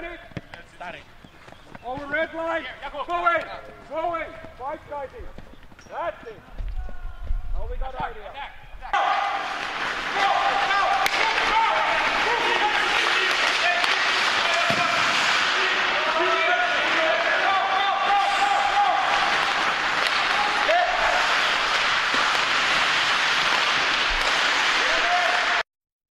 minute. Static. Over red line. Going. Going. Five guys in. That's it. Now we got idea. Attack. Attack.